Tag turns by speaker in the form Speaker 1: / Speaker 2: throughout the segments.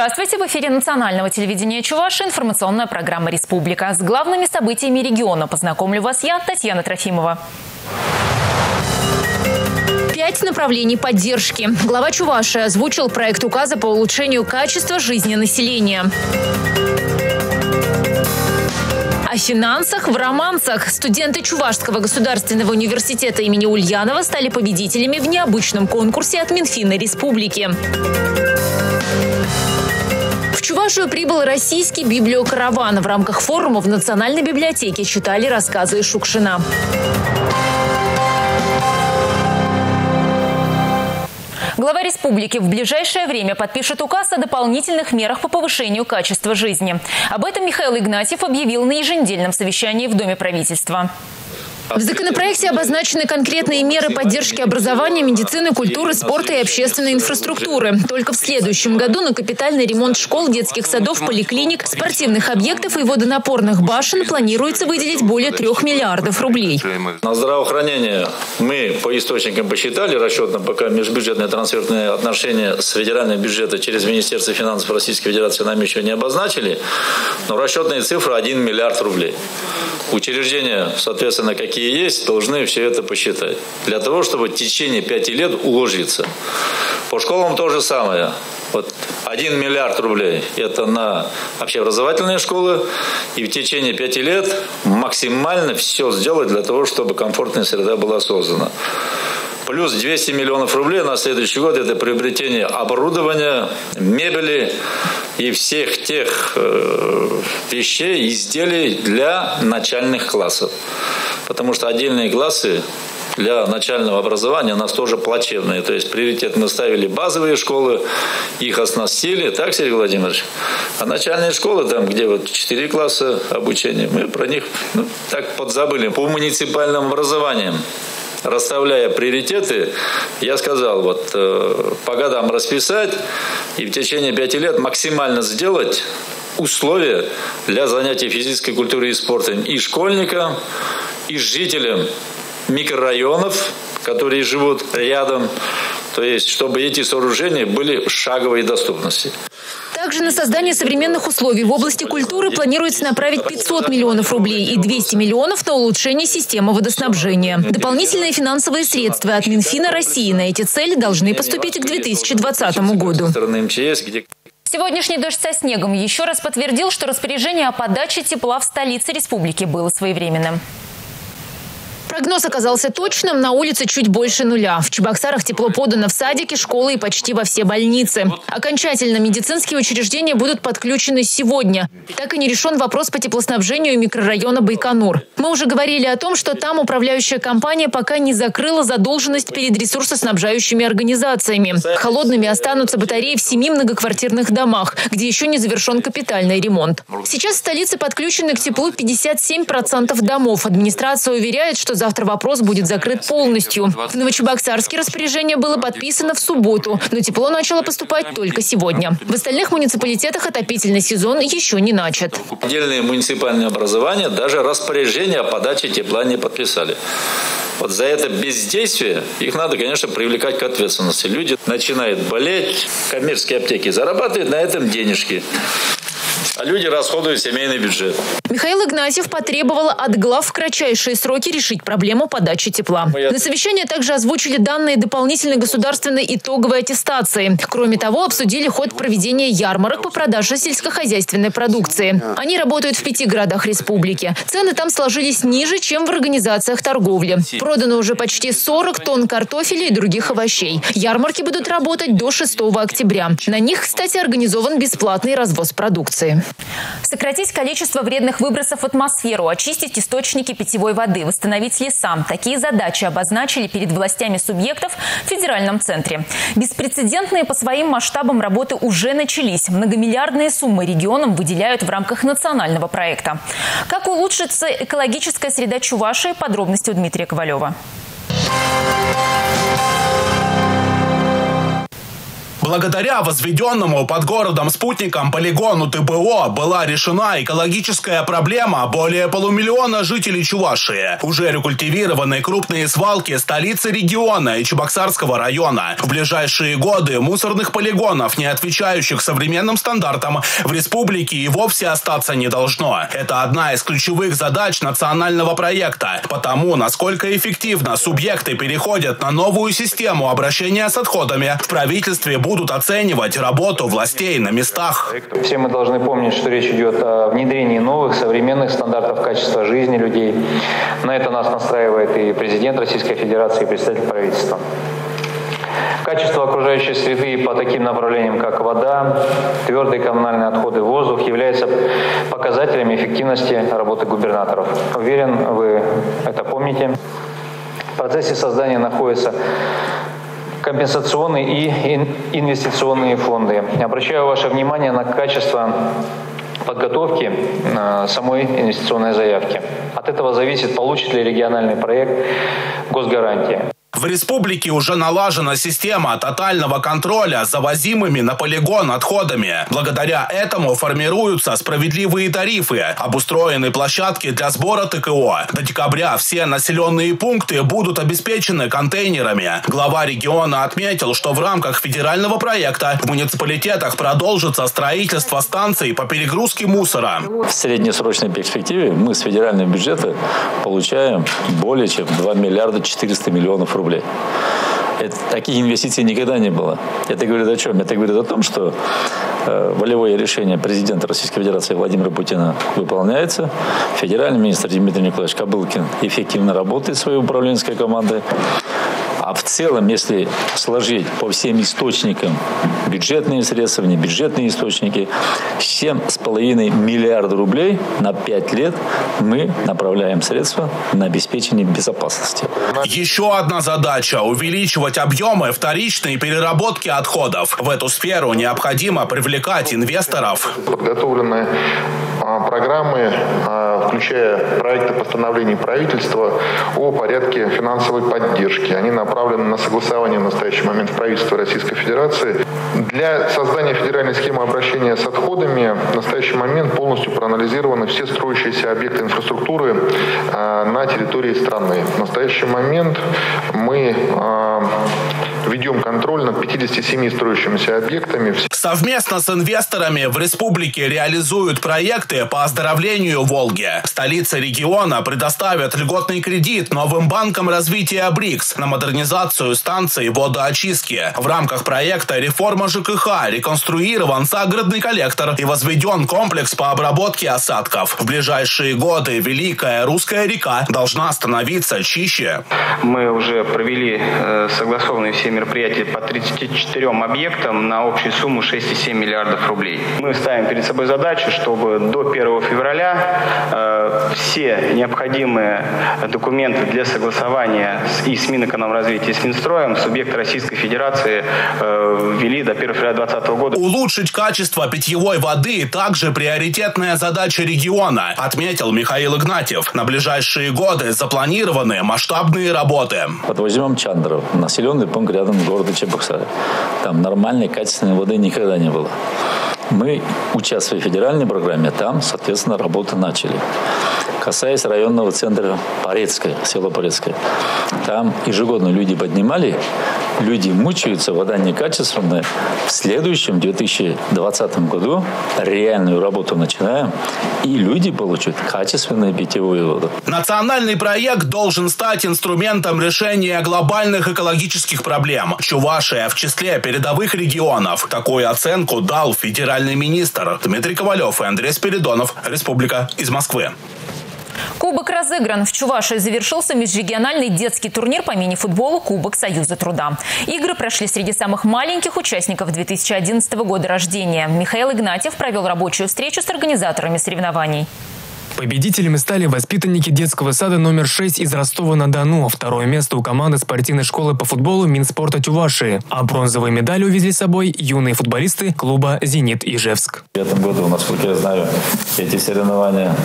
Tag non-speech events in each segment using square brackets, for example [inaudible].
Speaker 1: Здравствуйте! В эфире национального телевидения Чуваши информационная программа «Республика». С главными событиями региона познакомлю вас я, Татьяна Трофимова. Пять направлений поддержки. Глава Чуваши озвучил проект указа по улучшению качества жизни населения. О финансах в романсах. Студенты Чувашского государственного университета имени Ульянова стали победителями в необычном конкурсе от Минфина Республики. Чувашию прибыл российский библиокараван. В рамках форума в Национальной библиотеке читали рассказы Шукшина. Глава республики в ближайшее время подпишет указ о дополнительных мерах по повышению качества жизни. Об этом Михаил Игнатьев объявил на еженедельном совещании в Доме правительства. В законопроекте обозначены конкретные меры поддержки образования, медицины, культуры, спорта и общественной инфраструктуры. Только в следующем году на капитальный ремонт школ, детских садов, поликлиник, спортивных объектов и водонапорных башен планируется выделить более трех миллиардов рублей.
Speaker 2: На здравоохранение мы по источникам посчитали расчетно, пока межбюджетные трансферные отношения с федерального бюджета через Министерство финансов Российской Федерации нам еще не обозначили, но расчетная цифра 1 миллиард рублей. Учреждения, соответственно, какие какие есть, должны все это посчитать. Для того, чтобы в течение пяти лет уложиться. По школам то же самое. Вот 1 миллиард рублей – это на общеобразовательные школы. И в течение пяти лет максимально все сделать для того, чтобы комфортная среда была создана. Плюс 200 миллионов рублей на следующий год – это приобретение оборудования, мебели и всех тех э, вещей, изделий для начальных классов потому что отдельные классы для начального образования у нас тоже плачевные. То есть приоритет мы ставили базовые школы, их оснастили, так, Сергей Владимирович? А начальные школы, там, где вот 4 класса обучения, мы про них ну, так подзабыли. По муниципальным образованиям расставляя приоритеты, я сказал, вот э, по годам расписать и в течение пяти лет максимально сделать условия для занятий физической культурой и спортом и школьникам, и жителям микрорайонов, которые живут рядом, то есть чтобы эти сооружения были в шаговой доступности.
Speaker 1: Также на создание современных условий в области культуры планируется направить 500 миллионов рублей и 200 миллионов на улучшение системы водоснабжения. Дополнительные финансовые средства от Минфина России на эти цели должны поступить к 2020 году. Сегодняшний дождь со снегом еще раз подтвердил, что распоряжение о подаче тепла в столице республики было своевременным. Прогноз оказался точным. На улице чуть больше нуля. В Чебоксарах тепло подано в садике, школы и почти во все больницы. Окончательно медицинские учреждения будут подключены сегодня. Так и не решен вопрос по теплоснабжению микрорайона Байконур. Мы уже говорили о том, что там управляющая компания пока не закрыла задолженность перед ресурсоснабжающими организациями. Холодными останутся батареи в семи многоквартирных домах, где еще не завершен капитальный ремонт. Сейчас в столице подключены к теплу 57% домов. Администрация уверяет, что завтра вопрос будет закрыт полностью. В Новочебоксарске распоряжение было подписано в субботу, но тепло начало поступать только сегодня. В остальных муниципалитетах отопительный сезон еще не начат.
Speaker 2: Отдельные муниципальные образования даже распоряжение о подаче тепла не подписали. Вот за это бездействие их надо, конечно, привлекать к ответственности. Люди начинают болеть, коммерческие аптеки зарабатывают на этом денежки люди расходуют семейный бюджет.
Speaker 1: Михаил Игнатьев потребовал от глав в кратчайшие сроки решить проблему подачи тепла. На совещании также озвучили данные дополнительной государственной итоговой аттестации. Кроме того, обсудили ход проведения ярмарок по продаже сельскохозяйственной продукции. Они работают в пяти городах республики. Цены там сложились ниже, чем в организациях торговли. Продано уже почти 40 тонн картофеля и других овощей. Ярмарки будут работать до 6 октября. На них, кстати, организован бесплатный развоз продукции. Сократить количество вредных выбросов в атмосферу, очистить источники питьевой воды, восстановить леса. Такие задачи обозначили перед властями субъектов в федеральном центре. Беспрецедентные по своим масштабам работы уже начались. Многомиллиардные суммы регионам выделяют в рамках национального проекта. Как улучшится экологическая среда Чувашии? Подробности у Дмитрия Ковалева.
Speaker 3: Благодаря возведенному под городом спутником полигону ТБО была решена экологическая проблема более полумиллиона жителей Чувашии. Уже рекультивированы крупные свалки столицы региона и Чебоксарского района. В ближайшие годы мусорных полигонов, не отвечающих современным стандартам, в республике и вовсе остаться не должно. Это одна из ключевых задач национального проекта. Потому, насколько эффективно субъекты переходят на новую систему обращения с отходами, в правительстве будут оценивать работу властей на местах.
Speaker 4: Все мы должны помнить, что речь идет о внедрении новых современных стандартов качества жизни людей. На это нас настраивает и президент Российской Федерации, и представитель правительства. Качество окружающей среды по таким направлениям, как вода, твердые коммунальные отходы, воздух, является показателями эффективности работы губернаторов. Уверен, вы это помните. В процессе создания находятся компенсационные и инвестиционные фонды. Обращаю ваше внимание на качество подготовки э, самой инвестиционной заявки. От этого зависит, получит ли региональный проект госгарантии.
Speaker 3: В республике уже налажена система тотального контроля завозимыми на полигон отходами. Благодаря этому формируются справедливые тарифы, обустроены площадки для сбора ТКО. До декабря все населенные пункты будут обеспечены контейнерами. Глава региона отметил, что в рамках федерального проекта в муниципалитетах продолжится строительство станций по перегрузке мусора.
Speaker 2: В среднесрочной перспективе мы с федерального бюджета получаем более чем 2 миллиарда 400 миллионов рублей рублей. Это, таких инвестиций никогда не было. Это говорит о чем? Это говорит о том, что э, волевое решение президента Российской Федерации Владимира Путина выполняется. Федеральный министр Дмитрий Николаевич Кобылкин эффективно работает своей управленческой командой. А в целом, если сложить по всем источникам бюджетные средства, небюджетные источники, 7,5 миллиарда рублей на 5 лет мы направляем средства на обеспечение безопасности.
Speaker 3: Еще одна задача – увеличивать объемы вторичной переработки отходов. В эту сферу необходимо привлекать инвесторов.
Speaker 5: Подготовлены а, программы, а, включая проекты постановлений правительства о порядке финансовой поддержки. Они направлены на согласование в настоящий момент в правительстве Российской Федерации. Для создания федеральной схемы обращения с отходами в настоящий момент полностью проанализированы все строящиеся объекты инфраструктуры а, на территории страны. В настоящий момент мы ведем контроль над 57 строящимися объектами.
Speaker 3: Совместно с инвесторами в республике реализуют проекты по оздоровлению Волги. Столица региона предоставит льготный кредит новым банкам развития БРИКС на модернизацию станций водоочистки. В рамках проекта «Реформа ЖКХ» реконструирован загородный коллектор и возведен комплекс по обработке осадков. В ближайшие годы Великая Русская река должна становиться чище.
Speaker 4: Мы уже провели э, согласованные все мероприятия по 34 объектам на общую сумму 6,7 миллиардов рублей. Мы ставим перед собой задачу, чтобы до 1 февраля э, все необходимые документы для согласования с, и с Минэкономразвития, и с Минстроем субъекты Российской Федерации э, ввели до 1 февраля 2020 года.
Speaker 3: Улучшить качество питьевой воды также приоритетная задача региона, отметил Михаил Игнатьев. На ближайшие годы запланированы масштабные работы.
Speaker 2: Вот возьмем Чандров, населенный пункт рядом с городом Чебоксары. Там нормальной качественной воды никогда не было. Мы, участвуя в федеральной программе, там, соответственно, работы начали. Касаясь районного центра Порецкое, село Порецкое, там ежегодно люди поднимали, люди мучаются, вода некачественная. В следующем 2020 году реальную работу начинаем, и люди получат качественную питьевую воду.
Speaker 3: Национальный проект должен стать инструментом решения глобальных экологических проблем. Чувашия в числе передовых регионов. Такую оценку дал федеральный министр Дмитрий Ковалев и Андрей Спиридонов, Республика из Москвы.
Speaker 1: Кубок разыгран. В Чувашии завершился межрегиональный детский турнир по мини-футболу Кубок Союза труда. Игры прошли среди самых маленьких участников 2011 года рождения. Михаил Игнатьев провел рабочую встречу с организаторами соревнований.
Speaker 6: Победителями стали воспитанники детского сада номер 6 из Ростова-на-Дону. Второе место у команды спортивной школы по футболу Минспорта Тювашии. А бронзовые медали увезли с собой юные футболисты клуба «Зенит» Ижевск.
Speaker 2: В этом году, насколько я знаю, эти соревнования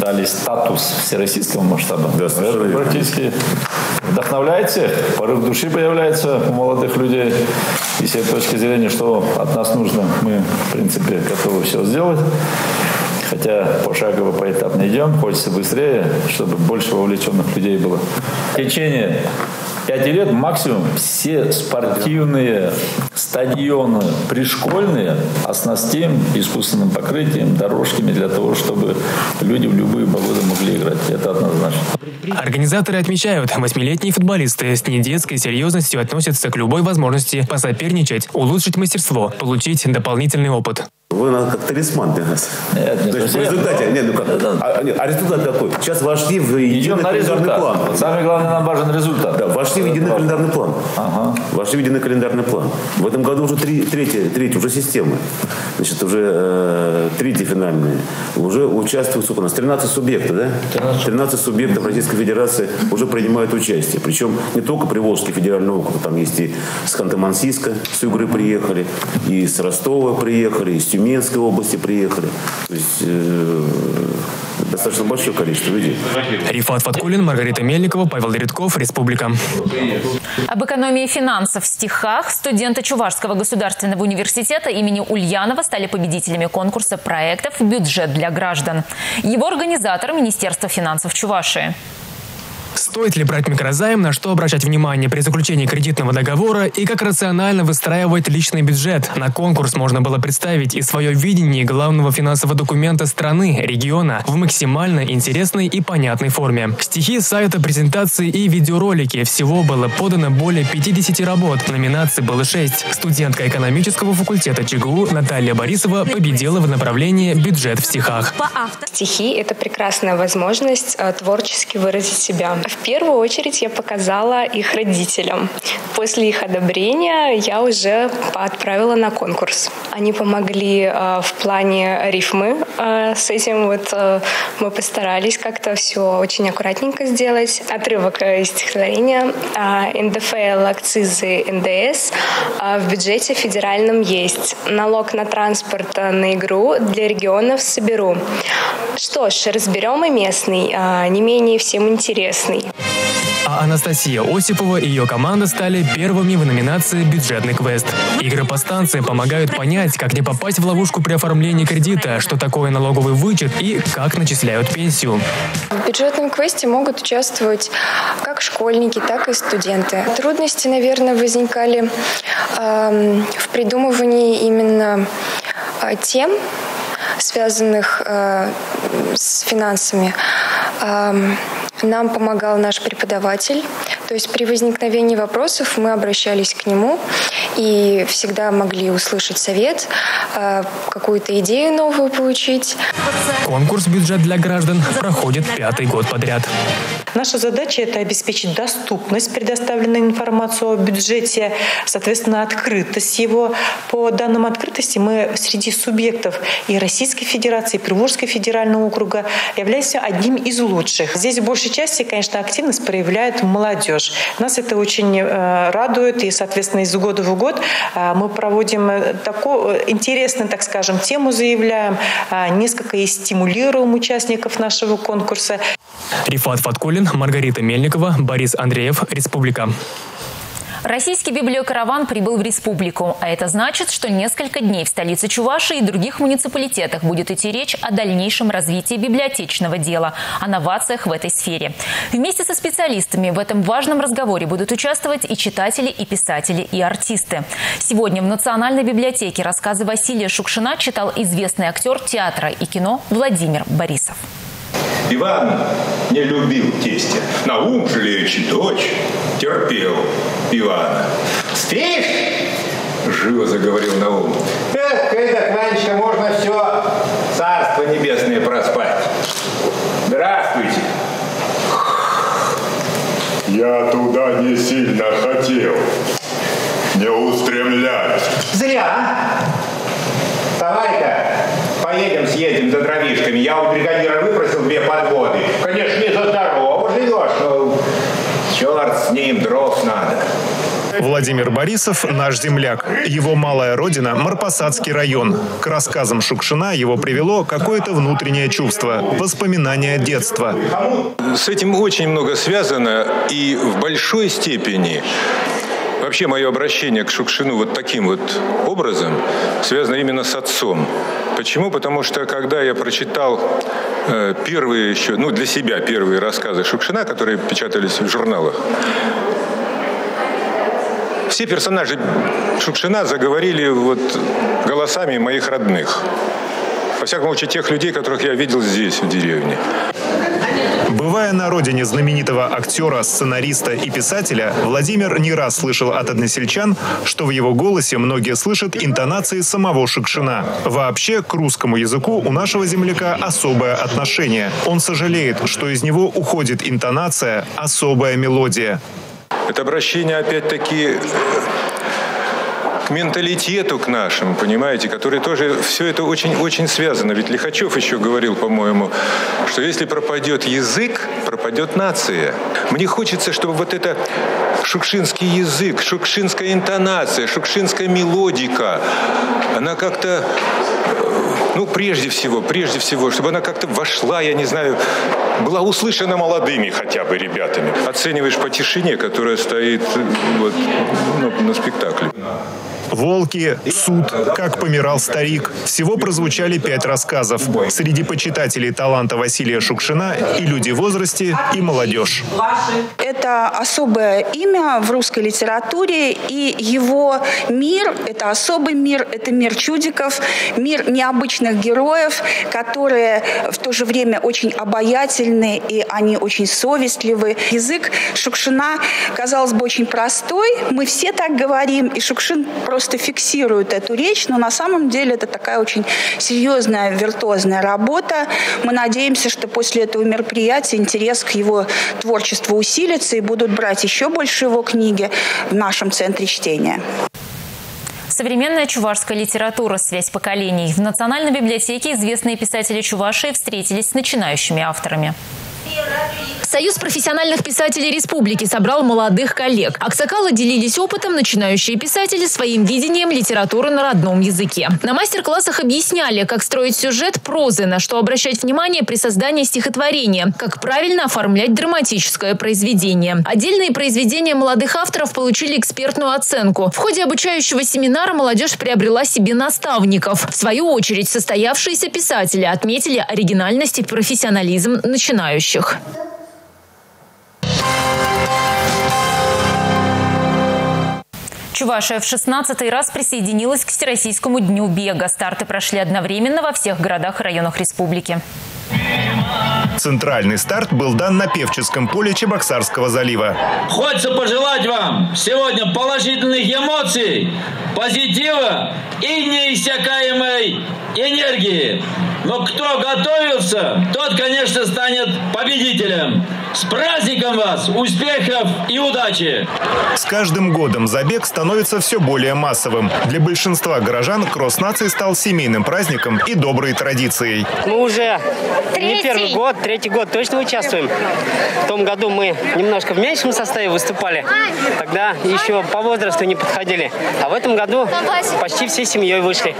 Speaker 2: дали статус всероссийского масштаба. Да, практически вдохновляет всех, порыв души появляется у молодых людей. И с этой точки зрения, что от нас нужно, мы, в принципе, готовы все сделать. Хотя пошагово, поэтапно идем, хочется быстрее, чтобы больше вовлеченных людей было. Течение пяти лет максимум все спортивные стадионы пришкольные оснастим искусственным покрытием, дорожками для того, чтобы люди в любые погоды могли играть. Это однозначно.
Speaker 6: Организаторы отмечают, восьмилетние футболисты с недетской серьезностью относятся к любой возможности посоперничать, улучшить мастерство, получить дополнительный опыт.
Speaker 7: Вы как талисман для нас.
Speaker 2: Нет, нет,
Speaker 7: То есть в результате, нет, ну как, а, нет, а результат какой? Сейчас вошли в единый календарный план.
Speaker 2: Самое главное, нам важен результат.
Speaker 7: Да, вошли в единый
Speaker 2: важно.
Speaker 7: календарный план.
Speaker 2: Ага.
Speaker 7: Вошли в единый календарный план. В этом году уже три, третья, третья уже система. Значит, уже э, третья финальная. Уже участвуют, сколько у нас, 13 субъектов, да? 13 субъектов Российской Федерации уже принимают участие. Причем не только Приволжский федеральный округ, там есть и с Ханты-Мансийска, с Югры приехали, и с Ростова приехали, и с Тюменской области приехали. То есть э, достаточно большое количество людей.
Speaker 6: Рифат Фаткулин, Маргарита Мельникова, Павел Деридков, Республика.
Speaker 1: Об экономии финансов в стихах студенты Чувашского государственного университета имени Ульянова стали победителями конкурса проектов «Бюджет для граждан». Его организатор – Министерство финансов Чувашии.
Speaker 6: Стоит ли брать микрозайм, на что обращать внимание при заключении кредитного договора и как рационально выстраивать личный бюджет? На конкурс можно было представить и свое видение главного финансового документа страны, региона в максимально интересной и понятной форме. Стихи сайта, презентации и видеоролики. Всего было подано более 50 работ. Номинаций было 6. Студентка экономического факультета ЧГУ Наталья Борисова победила в направлении «Бюджет в стихах».
Speaker 8: Стихи – это прекрасная возможность э, творчески выразить себя. В первую очередь я показала их родителям. После их одобрения я уже отправила на конкурс. Они помогли э, в плане рифмы. Э, с этим вот э, мы постарались как-то все очень аккуратненько сделать. Отрывок из стихотворения э, НДФЛ, акцизы, НДС э, в бюджете федеральном есть. Налог на транспорт э, на игру для регионов соберу. Что ж, разберем и местный, э, не менее всем интересный.
Speaker 6: А Анастасия Осипова и ее команда стали первыми в номинации «Бюджетный квест». Игры по станции помогают понять, как не попасть в ловушку при оформлении кредита, что такое налоговый вычет и как начисляют пенсию.
Speaker 8: В бюджетном квесте могут участвовать как школьники, так и студенты. Трудности, наверное, возникали э, в придумывании именно э, тем, связанных э, с финансами. Э, нам помогал наш преподаватель. То есть при возникновении вопросов мы обращались к нему и всегда могли услышать совет, э, какую-то идею новую получить.
Speaker 6: Конкурс «Бюджет для граждан» проходит пятый год подряд.
Speaker 9: Наша задача – это обеспечить доступность предоставленной информации о бюджете, соответственно, открытость его. По данным открытости мы среди субъектов и Российской Федерации, и Приволжского федерального округа являемся одним из лучших. Здесь в большей части, конечно, активность проявляет молодежь. Нас это очень э, радует, и, соответственно, из года в год э, мы проводим такую интересную, так скажем, тему заявляем, э, несколько и стимулируем участников нашего конкурса.
Speaker 6: Рифат Фаткулин, Маргарита Мельникова, Борис Андреев, Республика.
Speaker 1: Российский библиокараван прибыл в республику, а это значит, что несколько дней в столице Чувашии и других муниципалитетах будет идти речь о дальнейшем развитии библиотечного дела, о новациях в этой сфере. Вместе со специалистами в этом важном разговоре будут участвовать и читатели, и писатели, и артисты. Сегодня в Национальной библиотеке рассказы Василия Шукшина читал известный актер театра и кино Владимир Борисов.
Speaker 10: Иван не любил тестя. На ум жалеючи дочь, терпел Ивана. «Спишь?» – живо заговорил Наум. «Эх, это раньше можно все царство небесное проспать. Здравствуйте!»
Speaker 11: Я туда не сильно хотел. Не устремляюсь.
Speaker 10: «Зря! Давай-ка поедем, съездим за дровишками. Я у бригадира выпросил две подводы. Конечно, не за здорово живешь, но черт с ним, дров надо.
Speaker 12: Владимир Борисов – наш земляк. Его малая родина – Марпасадский район. К рассказам Шукшина его привело какое-то внутреннее чувство, воспоминания детства.
Speaker 13: С этим очень много связано и в большой степени вообще мое обращение к Шукшину вот таким вот образом связано именно с отцом. Почему? Потому что когда я прочитал э, первые еще, ну для себя первые рассказы Шукшина, которые печатались в журналах, все персонажи Шукшина заговорили вот голосами моих родных. Во всяком случае, тех людей, которых я видел здесь, в деревне.
Speaker 12: Бывая на родине знаменитого актера, сценариста и писателя, Владимир не раз слышал от односельчан, что в его голосе многие слышат интонации самого Шукшина. Вообще, к русскому языку у нашего земляка особое отношение. Он сожалеет, что из него уходит интонация, особая мелодия.
Speaker 13: Это обращение, опять-таки, к менталитету к нашему, понимаете, который тоже все это очень-очень связано. Ведь Лихачев еще говорил, по-моему, что если пропадет язык, пропадет нация. Мне хочется, чтобы вот это шукшинский язык, шукшинская интонация, шукшинская мелодика, она как-то ну, прежде всего, прежде всего, чтобы она как-то вошла, я не знаю, была услышана молодыми хотя бы ребятами. Оцениваешь по тишине, которая стоит вот, ну, на спектакле.
Speaker 12: «Волки», «Суд», «Как помирал старик». Всего прозвучали пять рассказов. Среди почитателей таланта Василия Шукшина и люди в возрасте, и молодежь.
Speaker 14: Это особое имя в русской литературе, и его мир – это особый мир, это мир чудиков, мир необычных героев, которые в то же время очень обаятельны, и они очень совестливы. Язык Шукшина, казалось бы, очень простой. Мы все так говорим, и Шукшин просто просто фиксируют эту речь, но на самом деле это такая очень серьезная виртуозная работа. Мы надеемся, что после этого мероприятия интерес к его творчеству усилится и будут брать еще больше его книги в нашем центре чтения.
Speaker 1: Современная чувашская литература «Связь поколений». В Национальной библиотеке известные писатели Чувашии встретились с начинающими авторами. Союз профессиональных писателей республики собрал молодых коллег. Аксакалы делились опытом, начинающие писатели своим видением литературы на родном языке. На мастер-классах объясняли, как строить сюжет прозы, на что обращать внимание при создании стихотворения, как правильно оформлять драматическое произведение. Отдельные произведения молодых авторов получили экспертную оценку. В ходе обучающего семинара молодежь приобрела себе наставников. В свою очередь, состоявшиеся писатели отметили оригинальность и профессионализм начинающих. Чувашия в 16 раз присоединилась к Всероссийскому дню бега. Старты прошли одновременно во всех городах и районах республики.
Speaker 12: Центральный старт был дан на Певческом поле Чебоксарского залива.
Speaker 15: Хочется пожелать вам сегодня положительных эмоций, позитива и неиссякаемой энергии. Но кто готовился, тот, конечно, станет победителем. С праздником вас! Успехов и удачи!
Speaker 12: С каждым годом забег становится все более массовым. Для большинства горожан кросс нации стал семейным праздником и доброй традицией.
Speaker 16: Мы уже третий. не первый год, третий год точно участвуем. В том году мы немножко в меньшем составе выступали. Тогда еще по возрасту не подходили. А в этом году почти всей семьей вышли.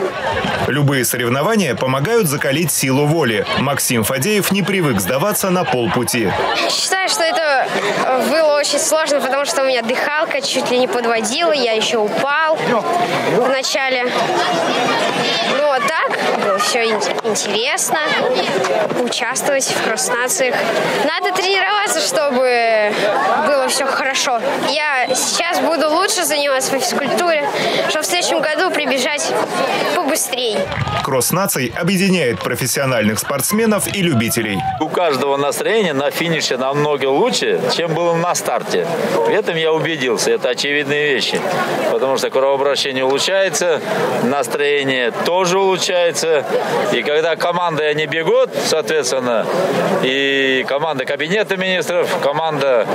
Speaker 12: Любые соревнования помогают закалить силу воли. Максим Фадеев не привык сдаваться на полпути
Speaker 17: считаю, что это э, было очень сложно, потому что у меня дыхалка чуть ли не подводила, я еще упал в начале. Ну, а так было все интересно, участвовать в кросс-нациях. Надо тренироваться, чтобы было все хорошо. Я сейчас буду лучше заниматься по физкультуре, чтобы в следующем году прибежать побыстрее.
Speaker 12: Кросс-наций объединяет профессиональных спортсменов и любителей.
Speaker 2: У каждого настроение на финише намного лучше, чем было на старте. В этом я убедился. Это очевидные вещи. Потому что кровообращение улучшается, настроение тоже улучшается. И когда команда они бегут, соответственно, и команда кабинета министров, команда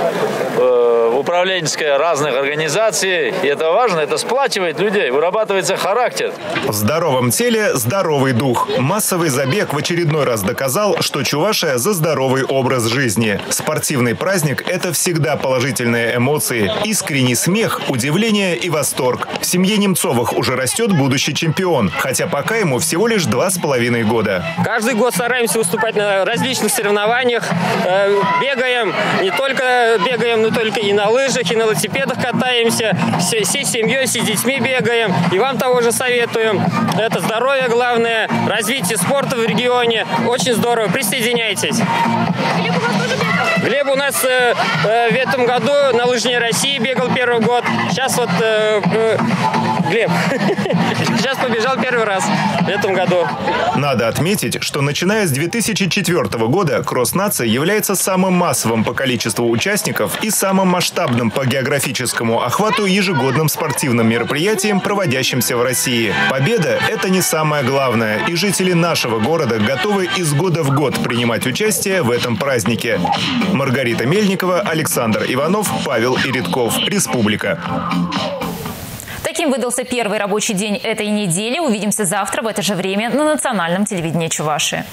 Speaker 2: э, управленческая разных организаций, и это важно, это сплачивает людей, вырабатывается характер.
Speaker 12: В здоровом теле здоровый дух. Массовый забег в очередной раз доказал, что Чувашия за здоровый образ жизни. Спортивный праздник – это всегда положительные эмоции, искренний смех, удивление и восторг. В семье Немцовых уже растет будущий чемпион, хотя пока ему всего лишь два с половиной года.
Speaker 16: Каждый год стараемся выступать на различных соревнованиях. Э, бегаем, не только бегаем, но только и на лыжах, и на велосипедах
Speaker 18: катаемся, всей, всей семьей, с детьми бегаем. И вам того же советуем. Это здоровье главное, развитие спорта в регионе. Очень здорово. Присоединяйтесь. Глеб у нас э, э, в этом году на лыжне России бегал первый год. Сейчас вот э, Глеб [laughs] сейчас побежал первый раз в этом году.
Speaker 12: Надо отметить, что начиная с 2004 года кросс-нация является самым массовым по количеству участников и самым масштабным по географическому охвату ежегодным спортивным мероприятием, проводящимся в России. Победа – это не самое главное, и жители нашего города готовы из года в год принимать участие в этом празднике. Маргарита Мельникова, Александр Иванов, Павел Иритков. Республика.
Speaker 1: Таким выдался первый рабочий день этой недели. Увидимся завтра в это же время на национальном телевидении Чуваши.